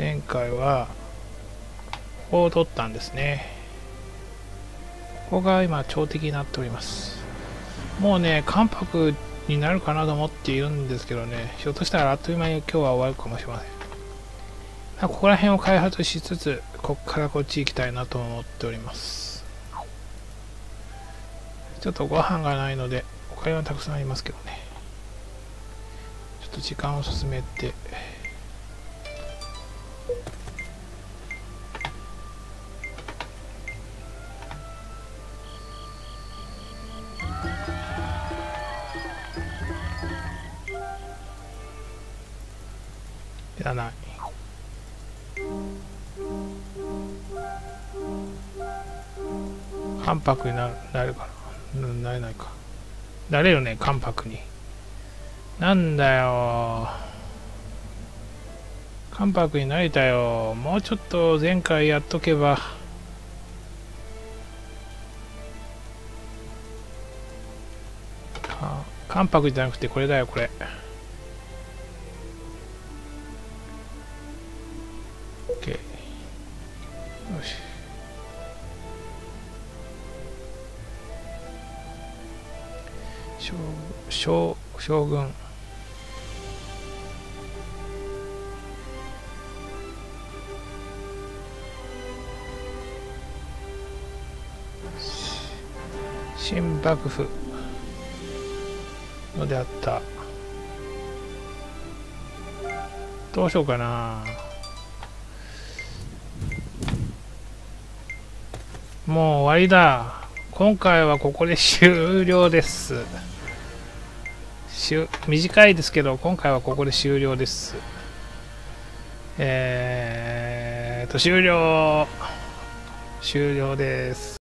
前回はここを取ったんですね。ここが今超敵になっております。もうね関白になるかなと思っているんですけどね。ひょっとしたらあっという間に今日は終わるかもしれません。ここら辺を開発しつつこっからこっち行きたいなと思っております。ちょっとご飯がないのでお金はたくさんありますけどね。ちょっと時間を進めていらない。関白にななるかな？なれないか。なれるね関白に。なんだよ。関白になれたよ。もうちょっと前回やっとけば。関白じゃなくてこれだよこれ。し。将将将軍。新幕府のであった。どうしようかな。もう終わりだ。今回はここで終了です。し短いですけど今回はここで終了です。えーと終了。終了です。